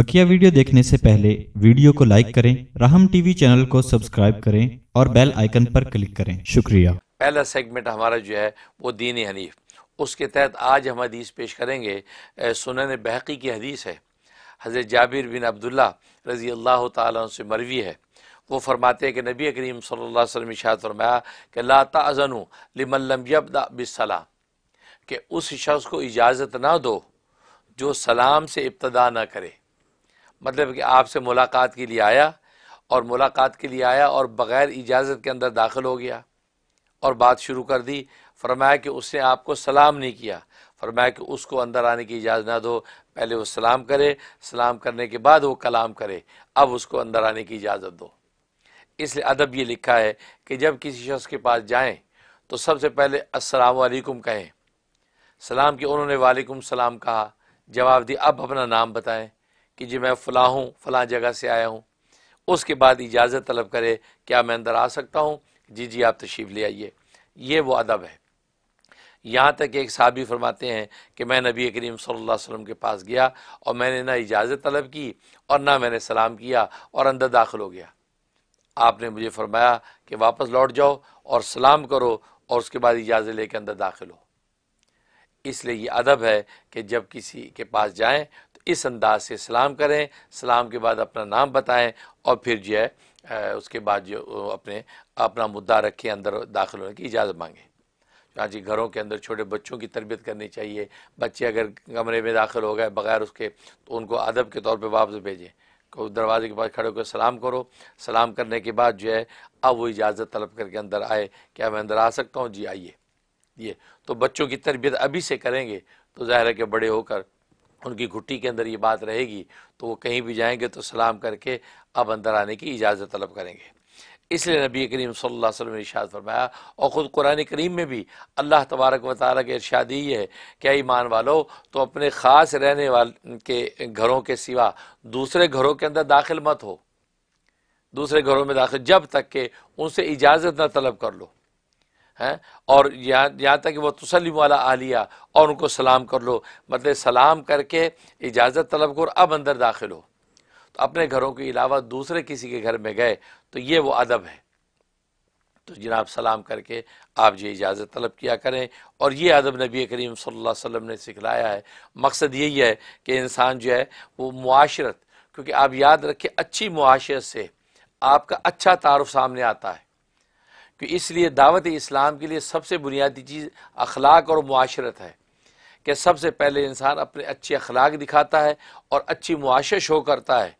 बकिया video देखने से पहले वीडियो को लाइक करें, राहम टीवी चैनल को सब्सक्राइब करें और बेल आइकन पर क्लिक करें। शुक्रिया। पहला सेगमेंट हमारा जो है, वो दीन हनीफ। उसके तहत आज हम हदीस पेश करेंगे सुनन बहकी की हदीस है। हज़रत जाबिर बिन अब्दुल्ला रज़ी अल्लाह ताला से मरवी है। वो फरमाते हैं कि नबी करीम अलैहि वसल्लम फरमाया कि ला ताज़नु लिमन लम यब्दा कि उस शख्स को इजाज़त ना दो जो सलाम से इब्तदा ना करे। मतलब कि आपसे मुलाकात के लिए आया और मुलाकात के लिए आया और बग़ैर इजाज़त के अंदर दाखिल हो गया और बात शुरू कर दी। फरमाया कि उसने आपको सलाम नहीं किया। फरमाया कि उसको अंदर आने की इजाज़त ना दो। पहले वो सलाम करे। सलाम करने के बाद वो कलाम करे। अब उसको अंदर आने की इजाज़त दो। इसलिए अदब ये लिखा है कि जब किसी शख्स के पास जाएँ तो सबसे पहले अस्सलाम वालेकुम कहें। सलाम कि उन्होंने वालेकुम सलाम कहा। जवाब दिया अब अपना नाम बताएँ। कि जी मैं फ़लाँ हूँ, फ़लाँ जगह से आया हूँ। उसके बाद इजाज़त तलब करे, क्या मैं अंदर आ सकता हूँ? जी जी, आप तशरीफ़ ले आइए। ये वो अदब है। यहाँ तक एक साहबी फरमाते हैं कि मैं नबी करीम सल्लल्लाहु अलैहि वसल्लम के पास गया और मैंने ना इजाज़त तलब की और ना मैंने सलाम किया और अंदर दाखिल हो गया। आपने मुझे फरमाया कि वापस लौट जाओ और सलाम करो और उसके बाद इजाज़त लेके अंदर दाखिल हो। इसलिए ये अदब है कि जब किसी के पास जाएँ इस अंदाज से सलाम करें, सलाम के बाद अपना नाम बताएँ और फिर जो है उसके बाद जो अपने, अपना मुद्दा रखें, अंदर दाखिल होने की इजाज़त मांगें। जी घरों के अंदर छोटे बच्चों की तरबियत करनी चाहिए। बच्चे अगर कमरे में दाखिल हो गए बगैर उसके तो उनको अदब के तौर पे वापस भेजें। को दरवाजे के पास खड़े होकर सलाम करो। सलाम करने के बाद जो है, अब वो इजाज़त तलब करके अंदर आए, क्या मैं अंदर आ सकता हूँ? जी आइए। ये तो बच्चों की तरबियत अभी से करेंगे तो ज़ाहिर है कि बड़े होकर उनकी घुट्टी के अंदर ये बात रहेगी तो वो कहीं भी जाएँगे तो सलाम करके अब अंदर आने की इजाज़त तलब करेंगे। इसलिए नबी करीम सल्लल्लाहु अलैहि वसल्लम ने इरशाद फरमाया, और ख़ुद कुरान करीम में भी अल्लाह तबारक व ताली के इरशाद ही है क्या ईमान वालो तो अपने ख़ास रहने वाले के घरों के सिवा दूसरे घरों के अंदर दाखिल मत हो। दूसरे घरों में दाखिल, जब तक के उनसे इजाज़त न तलब कर लो। हैं? और यहाँ यहाँ तक कि वो तसलीम वाला आ लिया और उनको सलाम कर लो। मतलब सलाम करके इजाज़त तलब करो अब अंदर दाखिल हो। तो अपने घरों के अलावा दूसरे किसी के घर में गए तो ये वो अदब है। तो जनाब, सलाम करके आप जो इजाज़त तलब किया करें। और ये अदब नबी करीम सल्लल्लाहु अलैहि वसल्लम ने सिखलाया है। मकसद यही है कि इंसान जो है, वो मुआशरत, क्योंकि आप याद रखें, अच्छी मुआशरत से आपका अच्छा तारफ़ सामने आता है। कि इसलिए दावत इस्लाम के लिए सबसे बुनियादी चीज़ अखलाक और मुआशरत है, कि सबसे पहले इंसान अपने अच्छे अखलाक दिखाता है और अच्छी मुआशर शो करता है।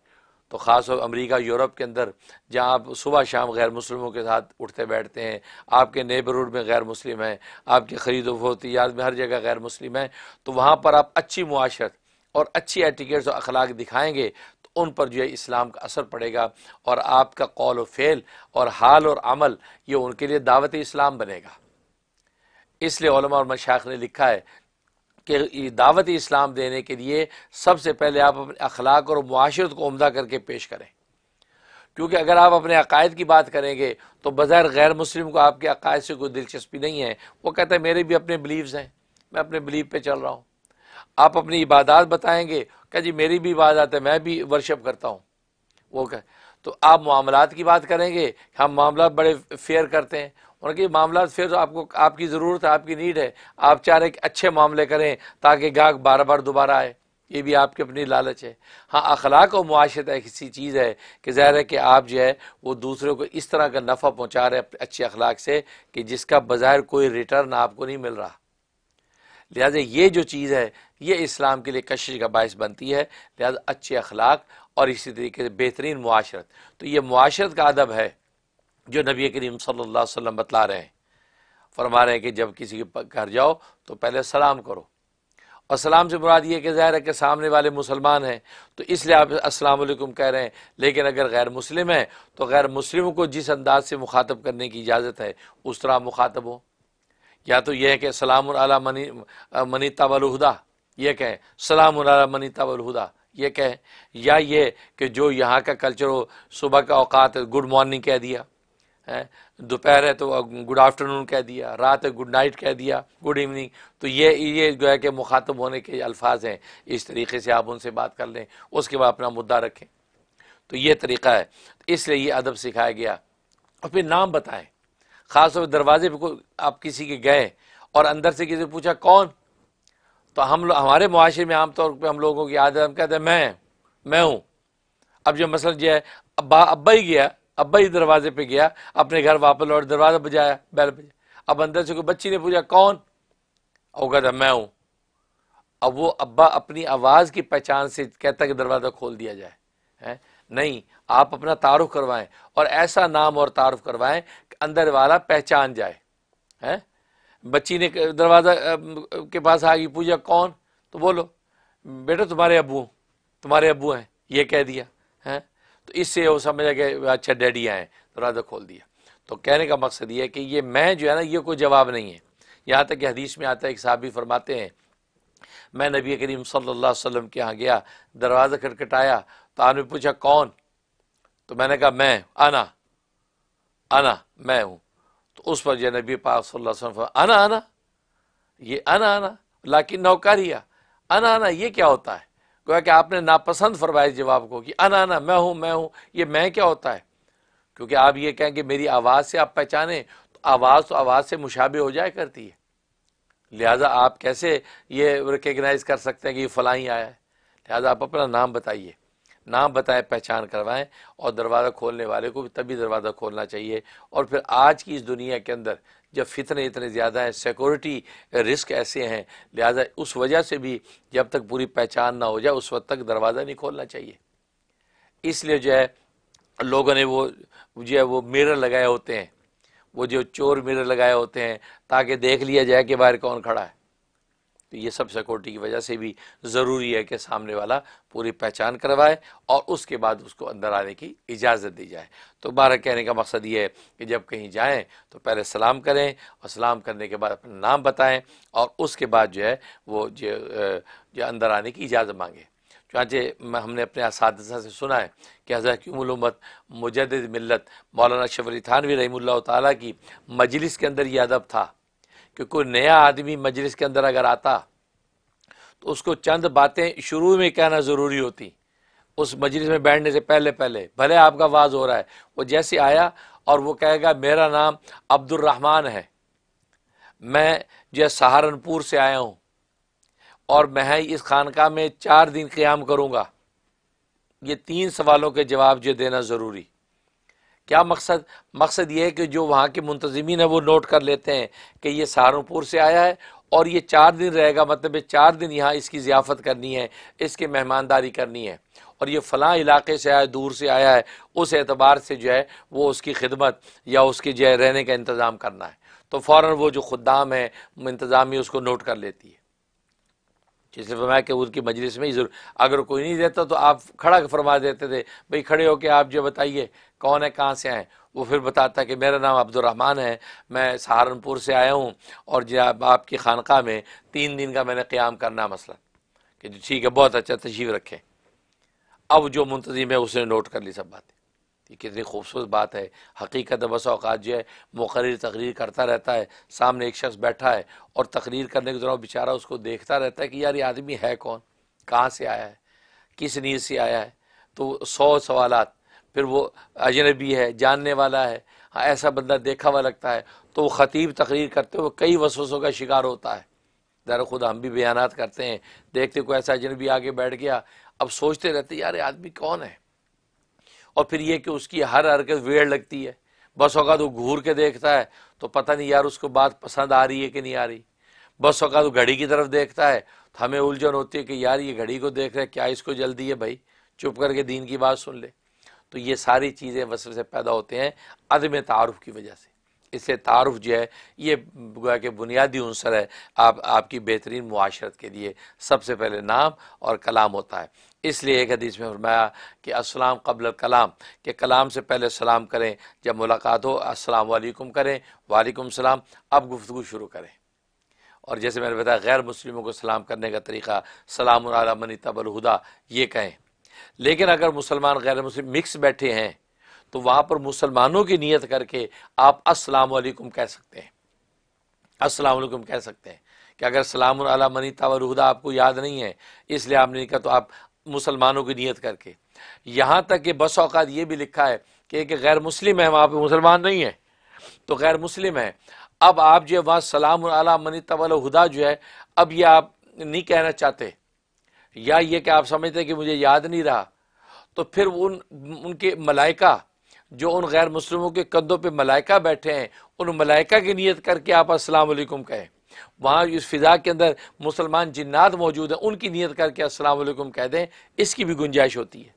तो ख़ास तौर अमरीका, यूरोप के अंदर, जहाँ आप सुबह शाम गैर मुस्लिमों के साथ उठते बैठते हैं, आपके नेबरहुड में गैर मुस्लिम हैं, आपकी ख़रीद फरोख्तियात में हर जगह गैर मुस्लिम हैं तो वहाँ पर आप अच्छी मुआशरत और अच्छी एटिकेट्स और अखलाक दिखाएँगे उन पर जो है इस्लाम का असर पड़ेगा और आपका कौल व फेल और हाल और अमल, ये उनके लिए दावत इस्लाम बनेगा। इसलिए और मशाख ने लिखा है कि दावत इस्लाम देने के लिए सबसे पहले आप अपने अखलाक और मुआशरत को उमदा करके पेश करें। क्योंकि अगर आप अपने अकायद की बात करेंगे तो बज़ैर गैर मुस्लिम को आपके अकायद से कोई दिलचस्पी नहीं है। वो कहता है, मेरे भी अपने बिलीव्स हैं, मैं अपने बिलीव पे चल रहा हूँ। आप अपनी इबादत बताएँगे क्या जी, मेरी भी इबादत है, मैं भी वर्शप करता हूँ। वो कह तो आप मामला की बात करेंगे हम मामला बड़े फेयर करते हैं? उनके मामला फिर तो आपको, आपकी ज़रूरत है, आपकी नीड है। आप चाह रहे अच्छे मामले करें ताकि गाहक बार बार दोबारा आए। ये भी आपकी अपनी लालच है। हाँ अखलाक और मुआशरत ऐसी चीज़ है कि ज़ाहिर है कि आप जो है, वो दूसरों को इस तरह का नफ़ा पहुँचा रहे हैं अच्छे अखलाक से कि जिसका बाज़ाहिर कोई रिटर्न आपको नहीं मिल रहा। लिहाजा ये जो चीज़ है ये इस्लाम के लिए कशिश का बायस बनती है, लिहाजा अच्छे अखलाक और इसी तरीके से बेहतरीन मुआशरत। तो ये मुआशरत का अदब है जो नबी करीम अलैहि वसल्लम बतला रहे हैं। फरमा रहे हैं कि जब किसी के घर जाओ तो पहले सलाम करो। और सलाम से मुराद ये कि ज़ाहिर है कि सामने वाले मुसलमान हैं तो इसलिए आप वालेकुम कह रहे हैं। लेकिन अगर गैर मुस्लिम है तो गैर मुस्लिम को जिस अंदाज से मुखातब करने की इजाज़त है, उस तरह मुखातब हो। या तो यह है कि सलाम मनी मनीता वलहुदा ये कहें, सलाम मनीता वलहुदा ये कहें, या ये कि जो यहाँ का कल्चर हो, सुबह का औकात है गुड मॉर्निंग कह दिया, है, दोपहर है तो गुड आफ्टरनून कह दिया, रात है गुड नाइट कह दिया गुड इवनिंग तो ये ये जो है कि मुखातब होने के अल्फाज हैं। इस तरीके से आप उनसे बात कर लें, उसके बाद अपना मुद्दा रखें। तो ये तरीका है। इसलिए ये अदब सिखाया गया। और फिर नाम बताएँ। ख़ास पर दरवाजे पर आप किसी के गए और अंदर से किसी पूछा, कौन? तो हम हमारे मुआरे में आमतौर पर हम लोगों की आदत, हम कहते हैं, मैं मैं हूँ। अब जो मसला जो है, अब्बा अब्बा ही गया, अब्बा ही दरवाजे पे गया, अपने घर वापस लौट, दरवाज़ा बजाया, बैल बजाया। अब अंदर से कोई बच्ची ने पूछा, कौन? वो कहता, मैं हूँ। अब वो अब्बा अपनी आवाज़ की पहचान से कहता कि दरवाज़ा खोल दिया जाए, है? नहीं, आप अपना तारुफ करवाएँ और ऐसा नाम और तारुफ करवाएँ अंदर वाला पहचान जाए, है? बच्ची ने दरवाज़ा के पास आ गई पूछा कौन? तो बोलो, बेटा, तुम्हारे अबू तुम्हारे अबू हैं, ये कह दिया, है? तो इससे वो समझ कि अच्छा डैडी आए दरवाज़ा खोल दिया। तो कहने का मकसद ये है कि ये मैं जो है ना, ये कोई जवाब नहीं है। यहाँ तक कि हदीस में आता है एक साहबी फरमाते हैं, मैं नबी करीम सल्लल्लाहु अलैहि वसल्लम के यहाँ गया, दरवाज़ा खटखटाया तो आपने पूछा, कौन? तो मैंने कहा, मैं, आना आना, मैं हूँ। तो उस पर जो नबी पाक सल्लल्लाहु अलैहि वसल्लम आना आना, ये आना आना, लाकिन नौकारिया, आना आना, ये क्या होता है? गोया कि आपने नापसंद फरमाया जवाब को कि अना आना, मैं हूँ मैं हूँ, ये मैं क्या होता है? क्योंकि आप ये कहें कि मेरी आवाज़ से आप पहचाने तो आवाज़ तो आवाज़ से मुशाबे हो जाए करती है। लिहाजा आप कैसे ये रिकग्नाइज कर सकते हैं कि ये फलाई आया है? लिहाजा आप अपना नाम बताइए। नाम बताएँ, पहचान करवाएँ और दरवाज़ा खोलने वाले को भी तभी दरवाज़ा खोलना चाहिए। और फिर आज की इस दुनिया के अंदर जब फितने इतने ज़्यादा हैं सिक्योरिटी रिस्क ऐसे हैं, लिहाजा उस वजह से भी जब तक पूरी पहचान ना हो जाए, उस वक्त तक दरवाज़ा नहीं खोलना चाहिए। इसलिए जो है, लोगों ने वो, जो है वो मिरर लगाए होते हैं। वो जो चोर मिरर लगाए होते हैं, ताकि देख लिया जाए कि बाहर कौन खड़ा है। तो ये सब सिक्योरिटी की वजह से भी ज़रूरी है कि सामने वाला पूरी पहचान करवाए और उसके बाद उसको अंदर आने की इजाज़त दी जाए। तो बारह कहने का मकसद ये है कि जब कहीं जाएँ तो पहले सलाम करें और सलाम करने के बाद अपना नाम बताएँ और उसके बाद जो है, वो जो जो अंदर आने की इजाज़त मांगे। चाचे हमने अपने इस से सुना है कि हज़रत क्यूमत मुजद मिलत मौलाना शफरी थानवी रही की मजलिस के अंदर ये अदब था। कि कोई नया आदमी मजलिस के अंदर अगर आता तो उसको चंद बातें शुरू में कहना ज़रूरी होती। उस मजलिस में बैठने से पहले पहले, भले आपका वाज हो रहा है, वो जैसे आया और वो कहेगा, मेरा नाम अब्दुलरहमान है। मैं जो सहारनपुर से आया हूँ और मैं इस खानका में चार दिन क़्याम करूँगा। ये तीन सवालों के जवाब जो देना ज़रूरी। क्या मकसद? मकसद ये है कि जो वहाँ के मुंतजमीन है, वो नोट कर लेते हैं कि ये सहारनपुर से आया है और ये चार दिन रहेगा मतलब चार दिन यहाँ इसकी ज़ियाफ़त करनी है, इसकी मेहमानदारी करनी है। और ये फ़लाँ इलाके से आया, दूर से आया है, उस एतबार से जो है, वो उसकी खिदमत या उसकी जो है रहने का इंतज़ाम करना है। तो फ़ौर वो जो खुदाम है इंतज़ामी उसको नोट कर लेती है। जिसने फरमाया कि उनकी मजलिस में ही ज़रूर, अगर कोई नहीं देता तो आप खड़ा फरमा देते थे, भाई खड़े होकर आप जो बताइए, कौन है, कहाँ से आए वो फिर बताता कि मेरा नाम अब्दुलरहमान है, मैं सहारनपुर से आया हूँ और जब आपकी खानका में तीन दिन का मैंने क़्याम करना मसला कि ठीक है, बहुत अच्छा तशीफ रखें। अब जो मुंतजिम है, उसने नोट कर ली सब बातें। ये कितनी खूबसूरत बात है। हकीकत बस अवकात जो है मुखर तकरीर करता रहता है, सामने एक शख्स बैठा है और तकरीर करने के दौरान बेचारा उसको देखता रहता है कि यार ये आदमी है कौन? कहाँ से आया है? किस नीयत से आया है? तो सौ सवाल फिर वो अजनबी है, जानने वाला है हाँ ऐसा बंदा देखा हुआ लगता है। तो वो ख़तीब तकरीर करते हुए कई वसूसों का शिकार होता है। दर खुद हम भी बयान करते हैं, देखते कोई ऐसा अजनबी आगे बैठ गया, अब सोचते रहते यार आदमी कौन है? और फिर ये कि उसकी हर हरकत वेड़ लगती है। बस औकात वो घूर के देखता है तो पता नहीं यार उसको बात पसंद आ रही है कि नहीं आ रही। बस औकात वो घड़ी की तरफ़ देखता है तो हमें उलझन होती है कि यार ये घड़ी को देख रहे हैं, क्या इसको जल्दी है भाई? चुप करके दीन की बात सुन ले। तो ये सारी चीज़ें वसव से पैदा होते हैं, अदम तारफ़ की वजह से। इसलिए तारफ़ जो है, ये गोया के बुनियादी अंसर है, आप, आपकी बेहतरीन मुआशरत के लिए सबसे पहले नाम और कलाम होता है। इसलिए एक हदीस में फरमाया कि अस्सलाम कबल कलाम, के कलाम से पहले सलाम करें, जब मुलाकात हो, अस्सलाम वालेकुम करें, वालेकुम सलाम, अब गुफ्तु शुरू करें। और जैसे मैंने बताया, गैर मुस्लिमों को सलाम करने का तरीका सलाम मनी तबलहुदा ये कहें। लेकिन अगर मुसलमान गैर मुस्लिम मिक्स बैठे हैं तो वहाँ पर मुसलमानों की नीयत करके आप अस्सलाम वालेकुम कह सकते हैं। अस्सलाम वालेकुम कह सकते हैं कि अगर सलाम मनी तवरहुदा आपको याद नहीं है, इसलिए आपने कहा तो आप मुसलमानों की नीयत करके। यहाँ तक कि बस अवकात ये भी लिखा है कि एक गैर मुस्लिम है, वहाँ पे मुसलमान नहीं है। तो गैर मुस्लिम है। अब आप जो है, वहाँ सलाम अला मनी तवरहुदा जो है, अब ये आप नहीं कहना चाहते। या ये कि आप समझते कि मुझे याद नहीं रहा। तो फिर उन, उनके मलाइका, जो उन गैर मुस्लिमों के कंधों पे मलाइका बैठे हैं, उन मलाइका की नीयत करके आप वालेकुम कहें। वहाँ इस फिज़ा के अंदर मुसलमान जिन्नात मौजूद हैं, उनकी नीयत करके वालेकुम कह दें, इसकी भी गुंजाइश होती है।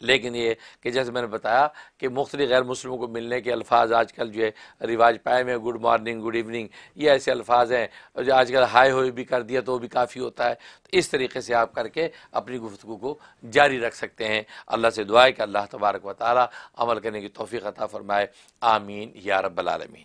लेकिन ये कि जैसे मैंने बताया कि मुख्तलि गैर मुस्लिमों को मिलने के अल्फाज आजकल जो है, रिवाज पाए में गुड मॉर्निंग, गुड इवनिंग, ये ऐसे अल्फाज हैं जो आजकल हाई हो भी कर दिया तो वो भी काफ़ी होता है। तो इस तरीके से आप करके अपनी गुफ्तु को जारी रख सकते हैं। अल्लाह से दुआ कि अल्लाह तबारक व ताली अमल करने की तोफ़ी अता फ़रमाए। आमीन या रब्बल आलमीन।